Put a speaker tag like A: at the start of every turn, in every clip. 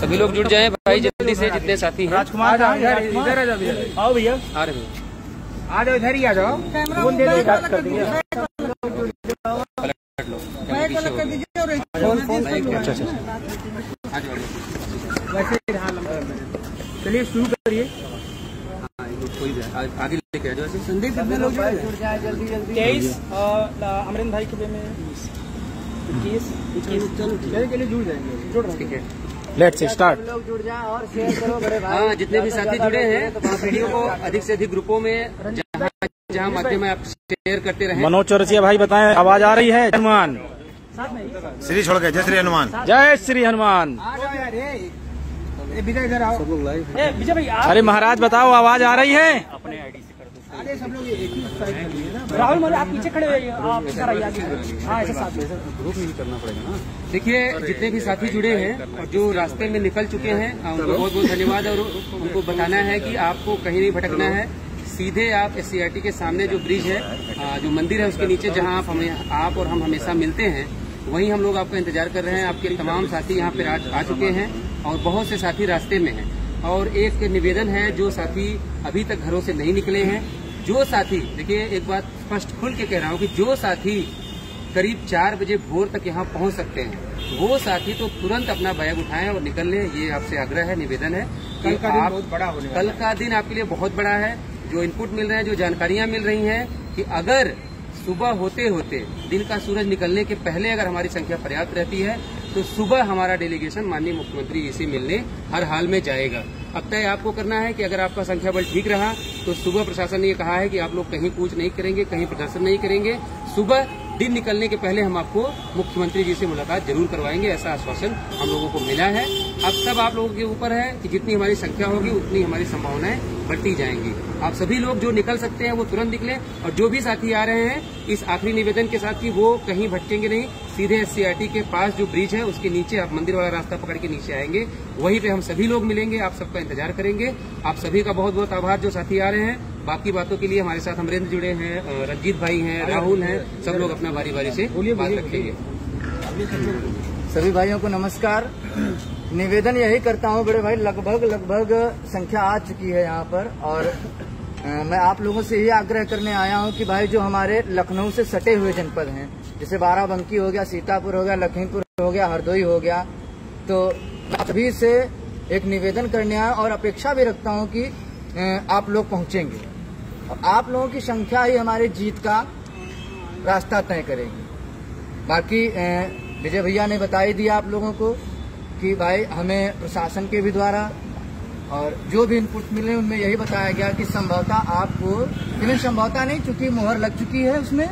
A: सभी लोग जुड़ जाएँ भाई जल्दी से जितने साथी हैं।
B: राजकुमार इधर इधर आ जाओ आओ भैया।
A: आ रहे
B: आ जाओ इधर ही आ जाओ। फ़ोन दे दो कर देंगे
A: पलट लो कैमरा पीछे हो गया।
B: फ़ोन फ़ोन
A: अच्छा अच्छा। आ जाओ,
B: वैसे ही रहा लंबा चलिए शुरू करिए।
A: हाँ, है। आगे लेके आ जाओ।
B: संदीप कितने लोग तेईस अमरिंद भाई के में इक्कीस इक्कीस। जुड़ जाएँगे जुड़ रहे
A: ठीक है।
B: लेट्स स्टार्ट
C: लोग जुड़ जाए और शेयर करो बड़े भाई।
A: हाँ जितने भी साथी जुड़े हैं तो वीडियो को अधिक से अधिक ग्रुपों में जहाँ जहाँ माध्यम में आप शेयर करते रहे।
B: मनोज चौरसिया भाई बताएँ आवाज़ आ रही है? हनुमान।
D: श्री छोड़ के जय श्री हनुमान।
B: जय श्री हनुमान।
D: विजय इधर आओ।
A: सब लोग लाइव
B: विजय भाई अरे महाराज बताओ आवाज़ आ रही है? राहुल मोदी आप पीछे खड़े हुए आप इधर आइए हाँ ऐसे साथ
A: ग्रुप में ही करना पड़ेगा ना। देखिए जितने भी साथी जुड़े हैं जो रास्ते में निकल चुके हैं उनको बहुत बहुत धन्यवाद और उनको बताना है कि आपको कहीं नहीं भटकना है। सीधे आप एस के सामने जो ब्रिज है जो मंदिर है उसके नीचे जहाँ आप हमें आप और हम हमेशा मिलते हैं वहीं हम लोग आपका इंतज़ार कर रहे हैं। आपके तमाम साथी यहाँ पे आ चुके हैं और बहुत से साथी रास्ते में हैं। और एक निवेदन है जो साथी अभी तक घरों से नहीं निकले हैं जो साथी देखिए एक बात स्पष्ट खुल के कह रहा हूँ कि जो साथी करीब चार बजे भोर तक यहाँ पहुँच सकते हैं वो साथी तो तुरंत अपना बैग उठाएँ और निकल लें ये आपसे आग्रह है निवेदन है
B: कल का दिन बहुत बड़ा होने
A: कल का दिन आपके लिए बहुत बड़ा है जो इनपुट मिल रहे हैं जो जानकारियाँ मिल रही हैं कि अगर सुबह होते होते दिन का सूरज निकलने के पहले अगर हमारी संख्या पर्याप्त रहती है तो सुबह हमारा डेलीगेशन माननीय मुख्यमंत्री जी से मिलने हर हाल में जाएगा। अब तय आपको करना है कि अगर आपका संख्या बल ठीक रहा तो सुबह प्रशासन ने कहा है कि आप लोग कहीं कूच नहीं करेंगे, कहीं प्रदर्शन नहीं करेंगे। सुबह दिन निकलने के पहले हम आपको मुख्यमंत्री जी से मुलाकात ज़रूर करवाएँगे, ऐसा आश्वासन हम लोगों को मिला है। अब सब आप लोगों के ऊपर है कि जितनी हमारी संख्या होगी, उतनी हमारी संभावनाएँ बढ़ती जाएँगी। आप सभी लोग जो निकल सकते हैं, वो तुरंत निकले और जो भी साथी आ रहे हैं, इस आखिरी निवेदन के साथ कि वो कहीं भटकेंगे नहीं, सीधे एससीआरटी के पास जो ब्रिज है, उसके नीचे आप मंदिर वाला रास्ता पकड़ के नीचे आएँगे। वहीं पे हम सभी लोग मिलेंगे, आप सबका इंतज़ार करेंगे। आप सभी का बहुत बहुत आभार जो साथी आ रहे हैं। बाकी बातों के लिए हमारे साथ अमरेंद्र जुड़े हैं रंजीत भाई हैं राहुल हैं सब लोग अपना बारी बारी से बात रखेंगे।
C: सभी भाइयों को नमस्कार। निवेदन यही करता हूँ बड़े भाई लगभग लगभग संख्या आ चुकी है यहाँ पर और मैं आप लोगों से ये आग्रह करने आया हूँ कि भाई जो हमारे लखनऊ से सटे हुए जनपद हैं जैसे बाराबंकी हो गया सीतापुर हो गया लखीमपुर हो गया हरदोई हो गया तो सभी से एक निवेदन करने आया और अपेक्षा भी रखता हूँ कि आप लोग पहुँचेंगे। और आप लोगों की संख्या ही हमारी जीत का रास्ता तय करेगी। बाकी विजय भैया ने बता ही दिया आप लोगों को कि भाई, हमें प्रशासन के भी द्वारा और जो भी इनपुट मिले उनमें यही बताया गया कि संभवतः आपको इवन संभवता नहीं, चूँकि मुहर लग चुकी है उसमें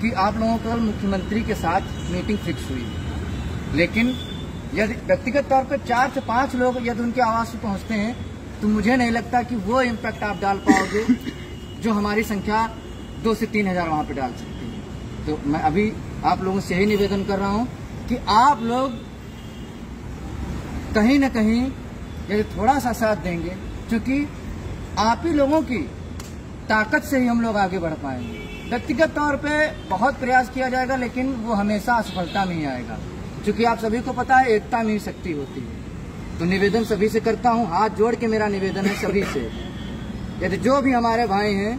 C: कि आप लोगों को मुख्यमंत्री के साथ मीटिंग फिक्स हुई। लेकिन, यदि व्यक्तिगत तौर पर चार से पाँच लोग यदि उनके आवास पे पहुँचते हैं तो मुझे नहीं लगता कि वो इम्पैक्ट आप डाल पाओगे। जो हमारी संख्या दो से तीन हज़ार वहाँ पर डाल सकती है। तो मैं अभी आप लोगों से यही निवेदन कर रहा हूँ कि आप लोग कहीं ना कहीं यदि थोड़ा सा साथ देंगे, क्योंकि आप ही लोगों की ताकत से ही हम लोग आगे बढ़ पाएँगे। व्यक्तिगत तौर पे बहुत प्रयास किया जाएगा, लेकिन वो हमेशा असफलता में ही आएगा। क्योंकि आप सभी को पता है, एकता में ही शक्ति होती है। तो निवेदन सभी से करता हूँ, हाथ जोड़ के मेरा निवेदन है सभी से। यदि जो भी हमारे भाई हैं,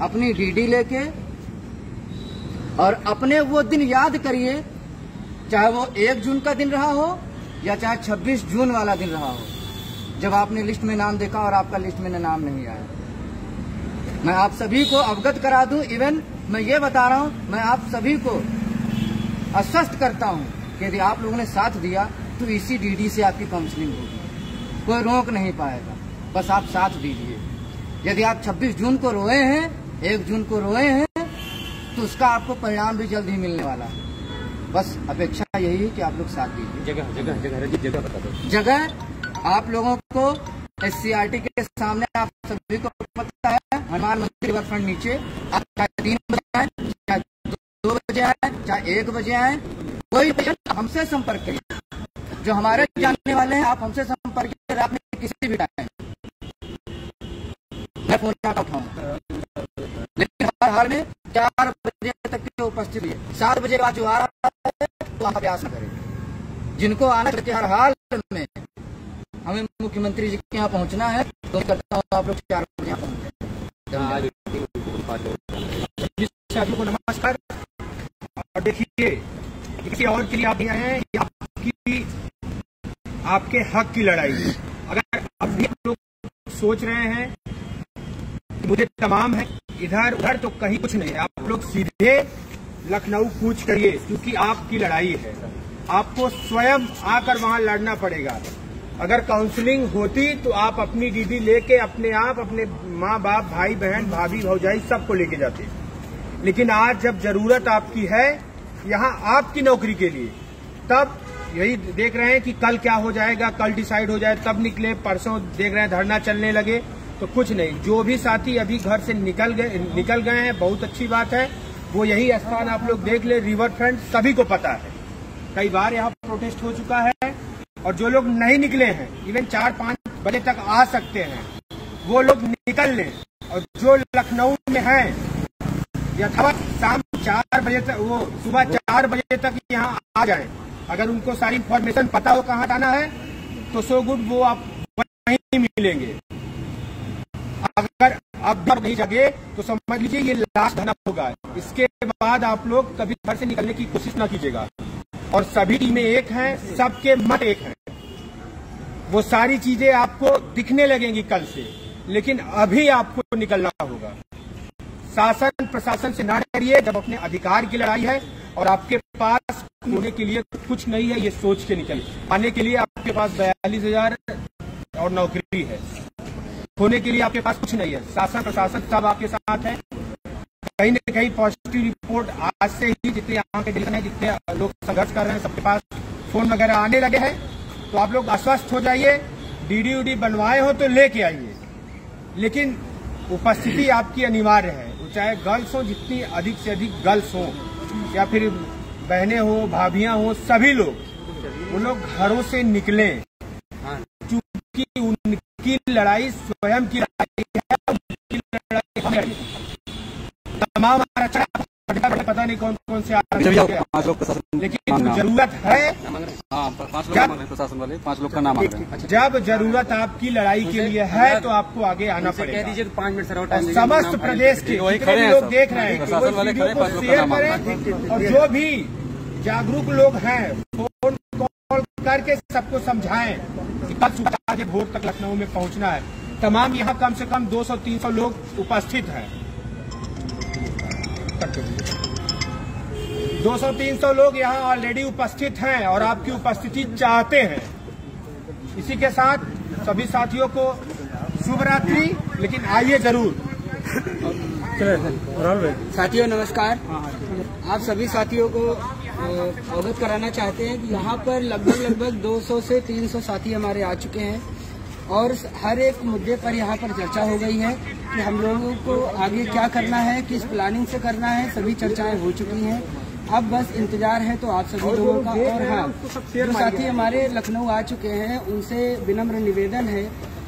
C: अपनी डीडी लेके और अपने वो दिन याद करिए, चाहे वो एक जून का दिन रहा हो या चाहे 26 जून वाला दिन रहा हो, जब आपने लिस्ट में नाम देखा और आपका लिस्ट में नाम नहीं आया। मैं आप सभी को अवगत करा दूँ, इवन मैं ये बता रहा हूँ, मैं आप सभी को आश्वस्त करता हूँ कि यदि आप लोगों ने साथ दिया तो इसी डीडी से आपकी काउंसलिंग होगी। कोई रोक नहीं पाएगा। बस आप साथ दीजिए। यदि आप 26 जून को रोए हैं एक जून को रोए हैं तो उसका आपको परिणाम भी जल्द ही मिलने वाला है। बस अपेक्षा यही है कि आप लोग साथ दीजिए।
A: जगह जगह जगह जगह बता दो।
C: जगह आप लोगों को एससीआरटी के सामने आप सभी को पता है। हनुमान मंदिर रिवर फ्रंट नीचे आप चाहे तीन बजे आए चाहे दो बजे आए चाहे एक बजे आए कोई भी हमसे संपर्क करिए। जो हमारे जानने वाले हैं आप हमसे संपर्क करिए रात में किसी भी टाइम फ़ोन ना उठाऊं लेकिन हर हाल में चार बजे तक के उपस्थित है सात बजे बाद जो आ रहा है तो आप अभ्यास करें जिनको आना चाहिए हर हाल में हमें मुख्यमंत्री जी के यहाँ पहुँचना है तो करता हूँ आप लोग चार बजे यहाँ पहुँचे
E: को नमस्कार। और देखिए, किसी और के लिए आप यहाँ हैं आपकी, आपके हक की लड़ाई। अगर अभी आप लोग सोच रहे हैं कि मुझे तमाम है। इधर, उधर तो कहीं कुछ नहीं आप लोग सीधे लखनऊ कूच करिए, क्योंकि आपकी लड़ाई है। आपको स्वयं आकर वहाँ लड़ना पड़ेगा। अगर काउंसलिंग होती तो आप अपनी दीदी लेके अपने आप, अपने माँ बाप, भाई बहन, भाभी, भौजाई सबको लेके जाते। लेकिन आज जब ज़रूरत आपकी है, यहाँ आपकी नौकरी के लिए, तब यही देख रहे हैं कि कल क्या हो जाएगा, कल डिसाइड हो जाए, तब निकले, परसों देख रहे हैं धरना चलने लगे। तो कुछ नहीं। जो भी साथी अभी घर से निकल गए निकल गए हैं, बहुत अच्छी बात है। वो यही स्थान आप लोग देख ले रिवर फ्रंट सभी को पता है। कई बार यहाँ प्रोटेस्ट हो चुका है और जो लोग नहीं निकले हैं इवन चार पाँच बजे तक आ सकते हैं, वो लोग निकल लें। और जो लखनऊ में हैं, यथावत शाम चार बजे तक, वो सुबह चार बजे तक यहाँ आ जाएँ। अगर उनको सारी इन्फॉर्मेशन पता हो कहाँ जाना है तो सो गुड वो आप वहीं मिलेंगे। आप घर नहीं जगे तो समझ लीजिए ये लास्ट धना होगा। इसके बाद आप लोग कभी घर से निकलने की कोशिश ना कीजिएगा। और सभी टीमें एक हैं, सबके मत एक हैं। वो सारी चीज़ें आपको दिखने लगेंगी कल से, लेकिन अभी आपको निकलना होगा। शासन, प्रशासन से ना डरिए, जब अपने अधिकार की लड़ाई है और आपके पास होने के लिए कुछ नहीं है, ये सोच के निकल आने के लिए आपके पास बयालीस हज़ार और नौकरी है। होने के लिए आपके पास कुछ नहीं है। शासन प्रशासन सब आपके साथ है। कहीं न कहीं पॉजिटिव रिपोर्ट आज से ही जितने यहाँ के ज़िले हैं जितने लोग संघर्ष कर रहे हैं सबके पास फ़ोन वगैरह आने लगे हैं। तो आप लोग अस्वस्थ हो जाइए। डीडी उडी बनवाए हो तो लेके आइए। लेकिन उपस्थिति आपकी अनिवार्य है। वो चाहे गर्ल्स हो जितनी अधिक से अधिक गर्ल्स हो या फिर बहनें हो भाभियाँ हो सभी लोग वो लोग घरों से निकले। क्योंकि उनकी लड़ाई स्वयं की लड़ाई है। तमाम आरक्षण पता नहीं कौन कौन से आरक्षण लेकिन ज़रूरत है
A: हाँ पाँच लोग
E: क्या?
A: मांग रहे हैं प्रशासन वाले। पाँच लोग का नाम मांग
E: जब ज़रूरत आपकी लड़ाई के लिए है तो आपको आगे आना
A: उनसे कह
E: पड़ेगा।
A: दीजिए पाँच मिनट सर
E: समस्त प्रदेश के जितने लोग देख रहे हैं
A: प्रशासन वाले खड़े
E: को
A: लोग का नाम मांग रहे
E: करें।
A: हैं
E: और जो भी जागरूक लोग हैं फ़ोन कॉल करके सबको समझाएँ। कि कल सुबह आगे भोर तक लखनऊ में पहुँचना है। तमाम यहाँ कम से कम 200-300 लोग उपस्थित हैं। 200-300 लोग यहाँ ऑलरेडी उपस्थित हैं और आपकी उपस्थिति चाहते हैं। इसी के साथ सभी साथियों को शुभ रात्रि लेकिन आइए ज़रूर।
B: साथियों नमस्कार। आप सभी साथियों को अवगत कराना चाहते हैं कि यहाँ पर लगभग लगभग 200 से 300 साथी हमारे आ चुके हैं और हर एक मुद्दे पर यहाँ पर चर्चा हो गई है कि हम लोगों को आगे क्या करना है किस प्लानिंग से करना है सभी चर्चाएँ हो चुकी हैं। अब बस इंतज़ार है तो आप सभी लोगों का और हाँ जो साथी हमारे लखनऊ आ चुके हैं उनसे विनम्र निवेदन है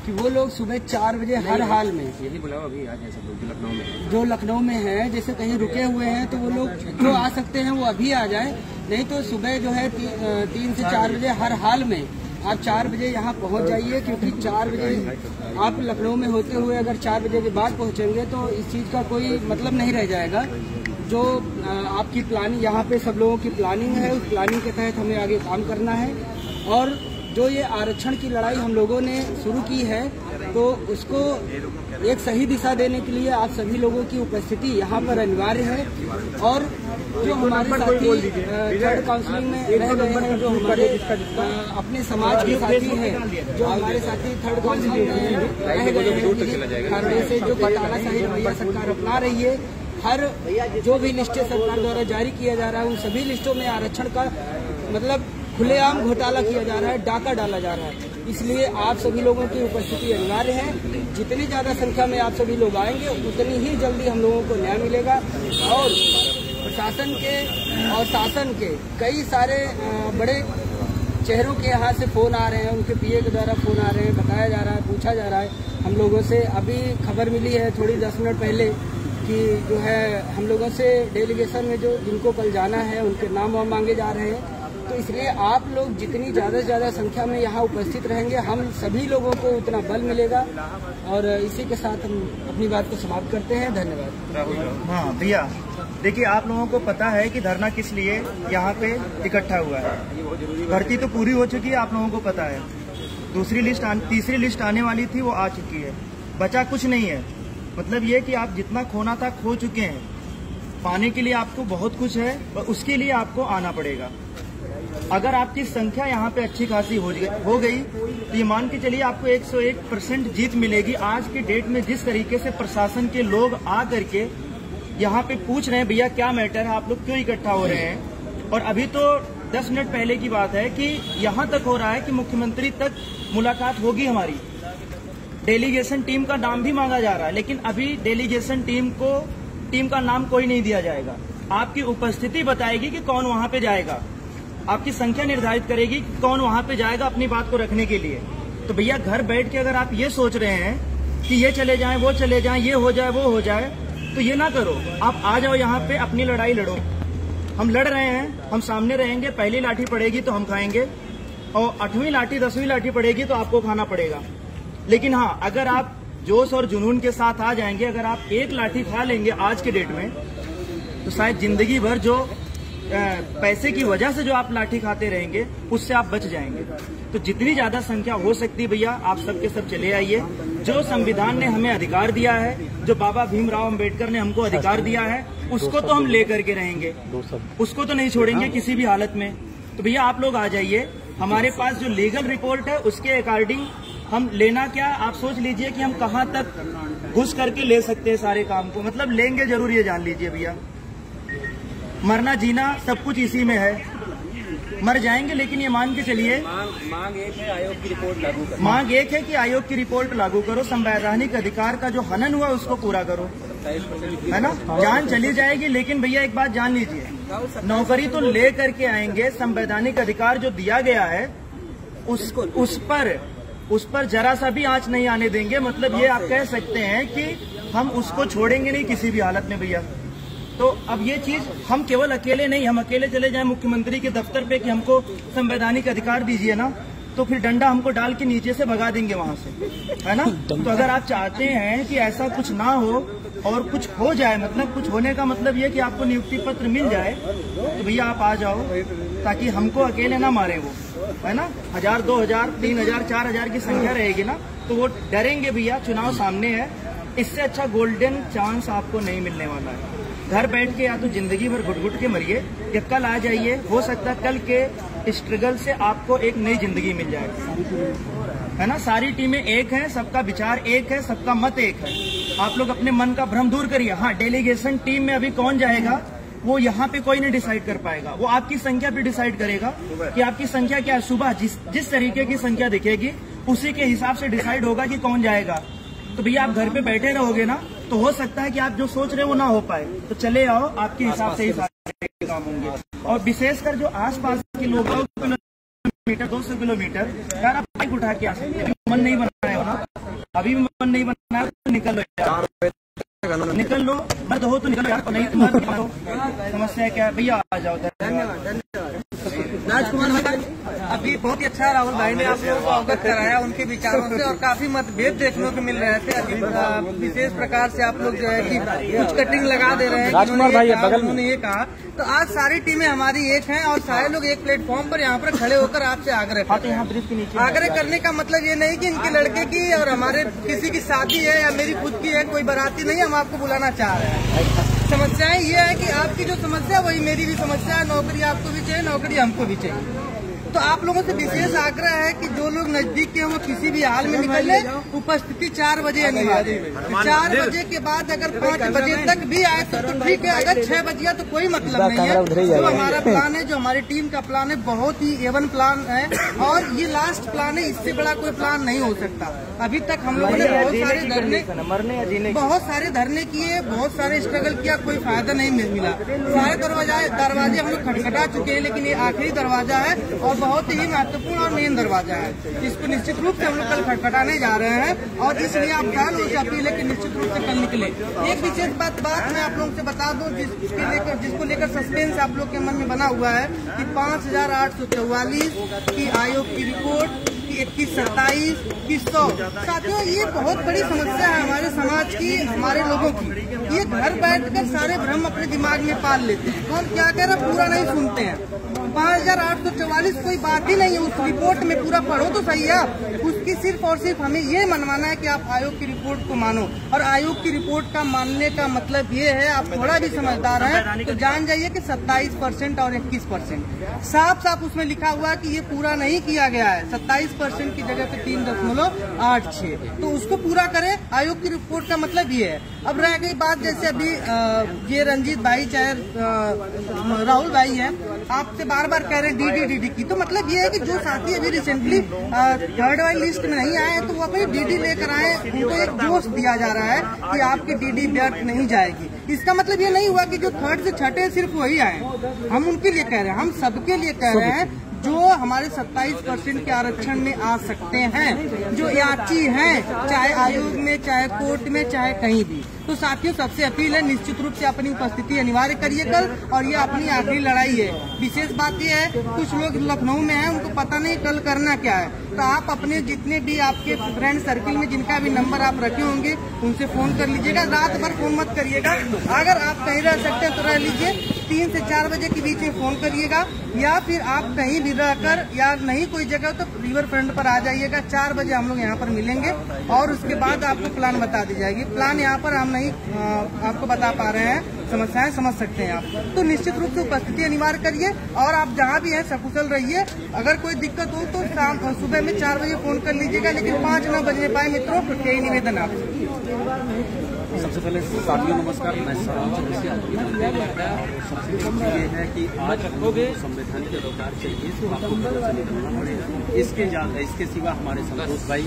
B: कि वो लोग सुबह चार बजे हर हाल में
A: यही बुलाओ अभी आ जाए सब लोग जो लखनऊ में
B: जो लखनऊ में है जैसे कहीं रुके हुए हैं तो वो लोग जो आ सकते हैं वो अभी आ जाए। नहीं तो सुबह जो है ती, तीन से चार बजे हर हाल में आप चार बजे यहाँ पहुँच जाइए क्योंकि चार बजे आप लखनऊ में होते हुए अगर चार बजे के बाद पहुँचेंगे तो इस चीज़ का कोई मतलब नहीं रह जाएगा। जो आपकी प्लानिंग यहाँ पे सब लोगों की प्लानिंग है उस प्लानिंग के तहत हमें आगे काम करना है। और जो ये आरक्षण की लड़ाई हम लोगों ने शुरू की है तो उसको एक सही दिशा देने के लिए आप सभी लोगों की उपस्थिति यहाँ पर अनिवार्य है। और जो हमारे साथी थर्ड काउंसलिंग में रह गए हैं जो हमारे अपने समाज के साथी हैं जो हमारे साथी थर्ड काउंसलिंग में रह गए हैं से जो तानाशाही रवैया सरकार अपना रही है हर जो भी लिस्टें सरकार द्वारा जारी किया जा रहा है उन सभी लिस्टों में आरक्षण का मतलब खुलेआम घोटाला किया जा रहा है, डाका डाला जा रहा है। इसलिए आप सभी लोगों की उपस्थिति अनिवार्य है। जितनी ज़्यादा संख्या में आप सभी लोग आएँगे, उतनी ही जल्दी हम लोगों को न्याय मिलेगा। और प्रशासन के, और शासन के कई सारे बड़े चेहरों के यहाँ से फ़ोन आ रहे हैं, उनके पीए के द्वारा फ़ोन आ रहे हैं, बताया जा रहा है, पूछा जा रहा है। हम लोगों से अभी खबर मिली है थोड़ी दस मिनट पहले कि जो है, हम लोगों से डेलीगेशन में जो जिनको कल जाना है, उनके नाम वाम मांगे जा रहे हैं। तो इसलिए आप लोग जितनी ज़्यादा से ज़्यादा संख्या में यहाँ उपस्थित रहेंगे हम सभी लोगों को उतना बल मिलेगा। और इसी के साथ हम अपनी बात को समाप्त करते हैं। धन्यवाद।
F: हाँ भैया देखिए आप लोगों को पता है कि धरना किस लिए यहाँ पे इकट्ठा हुआ है। भर्ती तो पूरी हो चुकी है आप लोगों को पता है। दूसरी लिस्ट आन, तीसरी लिस्ट आने वाली थी वो आ चुकी है। बचा कुछ नहीं है। मतलब ये कि आप जितना खोना था खो चुके हैं। पाने के लिए आपको बहुत कुछ है और उसके लिए आपको आना पड़ेगा। अगर आपकी संख्या यहाँ पे अच्छी खासी हो गई हो गई तो ये मान के चलिए आपको 101 परसेंट जीत मिलेगी। आज के डेट में जिस तरीके से प्रशासन के लोग आ करके यहाँ पे पूछ रहे हैं, भैया, क्या मैटर है? आप लोग क्यों इकट्ठा हो रहे हैं? और अभी तो 10 मिनट पहले की बात है कि यहाँ तक हो रहा है कि मुख्यमंत्री तक मुलाकात होगी हमारी। डेलीगेशन टीम का नाम भी मांगा जा रहा है, लेकिन अभी डेलीगेशन टीम को टीम का नाम कोई नहीं दिया जाएगा। आपकी उपस्थिति बताएगी कि कौन वहाँ पे जाएगा। आपकी संख्या निर्धारित करेगी कि कौन वहाँ पे जाएगा अपनी बात को रखने के लिए। तो भैया, घर बैठ के अगर आप ये सोच रहे हैं कि ये चले जाएँ, वो चले जाएँ, ये हो जाए, वो हो जाए तो ये ना करो। आप आ जाओ यहाँ पे, अपनी लड़ाई लड़ो। हम लड़ रहे हैं, हम सामने रहेंगे, पहली लाठी पड़ेगी तो हम खाएँगे, और आठवीं लाठी, दसवीं लाठी पड़ेगी तो आपको खाना पड़ेगा। लेकिन हाँ अगर आप जोश और जुनून के साथ आ जाएँगे, अगर आप एक लाठी खा लेंगे आज के डेट में तो शायद ज़िंदगी भर जो पैसे की वजह से जो आप लाठी खाते रहेंगे, उससे आप बच जाएँगे। तो जितनी ज़्यादा संख्या हो सकती भैया, आप सबके सब चले आइए। जो संविधान ने हमें अधिकार दिया है, जो बाबा भीमराव अंबेडकर ने हमको अधिकार दिया है, उसको तो हम लेकर के रहेंगे। उसको तो नहीं छोड़ेंगे किसी भी हालत में। तो भैया, आप लोग आ जाइए। हमारे पास जो लीगल रिपोर्ट है, उसके अकॉर्डिंग हम लेना क्या, आप सोच लीजिए कि हम कहाँ तक घुस करके ले सकते हैं सारे काम को। मतलब लेंगे ज़रूर, ये जान लीजिए भैया। मरना जीना सब कुछ इसी में है। मर जाएँगे लेकिन ये मान के चलिए।
A: मांग एक है आयोग की रिपोर्ट लागू कर।
F: मांग एक है कि आयोग की रिपोर्ट लागू करो संवैधानिक अधिकार का जो हनन हुआ उसको पूरा करो। है ना? जान चली जाएगी लेकिन भैया एक बात जान लीजिए। नौकरी तो ले करके आएँगे संवैधानिक अधिकार जो दिया गया है उस उस पर उस पर जरा सा भी आँच नहीं आने देंगे। मतलब ये आप कह सकते हैं कि हम उसको छोड़ेंगे नहीं किसी भी हालत में भैया। तो अब ये चीज़ हम केवल अकेले नहीं, हम अकेले चले जाएँ मुख्यमंत्री के दफ्तर पे कि हमको संवैधानिक अधिकार दीजिए ना तो फिर डंडा हमको डाल के नीचे से भगा देंगे वहाँ से, है ना? तो अगर आप चाहते हैं कि ऐसा कुछ ना हो और कुछ हो जाए मतलब कुछ होने का मतलब ये कि आपको नियुक्ति पत्र मिल जाए तो भैया आप आ जाओ, ताकि हमको अकेले ना मारे वो, है ना? हज़ार, दो हज़ार, तीन हज़ार, चार हज़ार की संख्या रहेगी ना तो वो डरेंगे भैया, चुनाव सामने है, इससे अच्छा गोल्डन चांस आपको नहीं मिलने वाला है। घर बैठ के या तो ज़िंदगी भर घुट घुट के मरिए या कल आ जाइए, हो सकता है कल के स्ट्रगल से आपको एक नई ज़िंदगी मिल जाए। है ना? सारी टीमें एक हैं, सबका विचार एक है, सबका मत एक है। आप लोग अपने मन का भ्रम दूर करिए। हाँ डेलीगेशन टीम में अभी कौन जाएगा, वो यहाँ पे कोई नहीं डिसाइड कर पाएगा। वो आपकी संख्या पे डिसाइड करेगा कि आपकी संख्या क्या है। सुबह जिस जिस तरीके की संख्या दिखेगी, उसी के हिसाब से डिसाइड होगा कि कौन जाएगा। तो भैया, आप घर पे बैठे रहोगे ना तो हो सकता है कि आप जो सोच रहे हो वो ना हो पाए। तो चले आओ आपके हिसाब से ही काम होंगे। और विशेषकर जो आसपास के लोग हैं, किलोमीटर दो सौ किलोमीटर यार आप बाइक उठा के आ सकते हैं। मन नहीं बनाया हो ना? अभी भी मन नहीं बनाया तो निकल लो यार निकल लो। मत हो तो निकलो यार। नहीं तो समस्या क्या है? भैया आ जाओ। धन्यवाद।
B: राजकुमार भाई
G: अभी बहुत ही अच्छा राहुल भाई ने आप लोगों को अवगत कराया उनके विचारों से और काफ़ी मतभेद देखने को मिल रहे थे। अभी विशेष प्रकार से आप लोग जो है कि कुछ कटिंग लगा दे रहे हैं ये कहा, उन्होंने ये कहा। तो आज सारी टीमें हमारी एक हैं और सारे लोग एक प्लेटफॉर्म पर यहाँ पर खड़े होकर आपसे आग्रह
F: हाँ तो ब्रिज के नीचे
G: आग्रह करने का मतलब ये नहीं कि इनके लड़के की और हमारे किसी की शादी है या मेरी खुद की है कोई बाराती नहीं हम आपको बुलाना चाह रहे हैं। समस्याएँ ये है कि आपकी जो समस्या वही मेरी भी समस्या है, नौकरी आपको भी चाहिए, नौकरी हमको भी चाहिए। तो आप लोगों से विशेष आग्रह है कि जो लोग नज़दीक के हों किसी भी हाल में निकल ले। उपस्थिति चार बजे अनिवार्य। चार बजे के बाद अगर पाँच बजे तक भी आए तो, तो ठीक है। अगर छह बजे तो कोई मतलब नहीं है। जो हमारा प्लान है जो हमारी टीम का प्लान है बहुत ही एवन प्लान है। और ये लास्ट प्लान है इससे बड़ा कोई प्लान नहीं हो सकता। अभी तक हम लोगों ने बहुत सारे धरने बहुत सारे धरने किए बहुत सारे स्ट्रगल किया कोई फ़ायदा नहीं मिल- मिला। सारे दरवाज़ा दरवाजे हम लोग खटखटा चुके हैं लेकिन ये आखिरी दरवाज़ा है। और बहुत ही महत्वपूर्ण और मेन दरवाज़ा है। इसको निश्चित रूप से हम लोग कल खटखटाने जा रहे हैं और इसलिए आप लोगों से अपील है कि निश्चित रूप से कल निकले। एक विशेष बात बात मैं आप लोगों से बता दूँ जिसके लेकर, जिसको लेकर सस्पेंस आप लोग के मन में बना हुआ है कि पाँच हज़ार आठ सौ चौवालीस की आयोग की रिपोर्ट, की इक्कीस सत्ताईस, की सौ। साथियों, ये बहुत बड़ी समस्या है हमारे समाज की, हमारे लोगों की। ये घर बैठकर सारे भ्रम अपने दिमाग में पाल लेते हैं। कौन क्या कह रहा पूरा नहीं सुनते हैं। पाँच हज़ार आठ सौ चौवालीस कोई बात ही नहीं है। उस रिपोर्ट में पूरा पढ़ो तो सही है। उसकी सिर्फ़ और सिर्फ़ हमें ये मनवाना है कि आप आयोग की रिपोर्ट को मानो। और आयोग की रिपोर्ट का मानने का मतलब ये है, आप थोड़ा भी समझदार हैं तो जान जाइए कि 27 परसेंट और 21 परसेंट। साफ़ साफ़ उसमें लिखा हुआ है कि ये पूरा नहीं किया गया है। 27 परसेंट की जगह पे तीन दशमलव आठ छह। तो उसको पूरा करें, आयोग की रिपोर्ट का मतलब ये है। अब रह गई बात, जैसे अभी ये रंजीत भाई चाहे राहुल भाई है, आपसे बार बार कह रहे हैं डीडी की। तो मतलब ये है कि जो साथी अभी रिसेंटली थर्ड वाली लिस्ट में नहीं आए तो वो अपनी डीडी लेकर आए, उनको एक दोस्त दिया जा रहा है कि आपकी डीडी व्यर्थ नहीं जाएगी। इसका मतलब ये नहीं हुआ कि जो थर्ड से छठे सिर्फ़ वही आए हम उनके लिए कह रहे हैं, हम सबके लिए कह रहे हैं, जो हमारे 27 परसेंट के आरक्षण में आ सकते हैं, जो याची हैं, चाहे आयोग में, चाहे कोर्ट में, चाहे कहीं भी। तो साथियों, सबसे अपील है, निश्चित रूप से अपनी उपस्थिति अनिवार्य करिए कल, और ये अपनी आखिरी लड़ाई है। विशेष बात यह है, कुछ लोग लखनऊ में है, उनको पता नहीं कल करना क्या है। तो आप अपने जितने भी आपके फ्रेंड सर्किल में जिनका भी नंबर आप रखे होंगे, उनसे फ़ोन कर लीजिएगा। रात भर फ़ोन मत करिएगा। अगर आप कहीं रह सकते हैं तो रह लीजिए। तीन से चार बजे के बीच में फ़ोन करिएगा, या फिर आप कहीं भी रहकर या नहीं कोई जगह तो रिवर फ्रंट पर आ जाइएगा। चार बजे हम लोग यहाँ पर मिलेंगे और उसके बाद आपको प्लान बता दी जाएगी। प्लान यहाँ पर हम नहीं आपको बता पा रहे हैं, समस्याएँ समझ सकते हैं आप। तो निश्चित रूप से उपस्थिति अनिवार्य करिए और आप जहाँ भी हैं, सकुशल रहिए। अगर कोई दिक्कत हो तो शाम सुबह में चार बजे फ़ोन कर लीजिएगा, लेकिन पाँच न बजने पाए मित्रों तो यही निवेदन आपसे
H: सबसे पहले साथियों नमस्कार, मैं सबसे ये है कि आज हमको संवैधानिक अधिकार चाहिए तो आपको से निकलना पड़ेगा इसके इसके सिवा हमारे संतोष भाई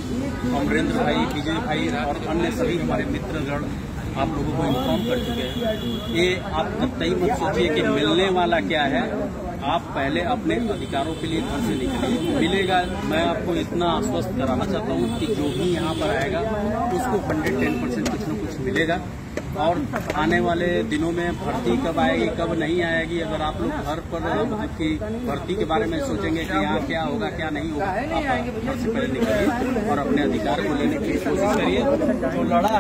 H: अमरेंद्र भाई, विजय भाई और अन्य सभी हमारे मित्रगण आप लोगों को इन्फॉर्म कर चुके हैं। ये आप कतई मत सोचिए कि मिलने वाला क्या है। आप पहले अपने अधिकारों के लिए घर से निकलिए। मिलेगा, मैं आपको इतना आश्वस्त कराना चाहता हूँ कि जो भी यहाँ पर आएगा, उसको हंड्रेड टेन परसेंट मिलेगा। और आने वाले दिनों में भर्ती कब आएगी, कब नहीं आएगी, अगर आप लोग घर पर मतलब कि भर्ती के बारे में सोचेंगे कि यहाँ क्या होगा, क्या नहीं होगा, आप घर से पहले निकलिए और अपने अधिकार को लेने की कोशिश करिए। जो लड़ा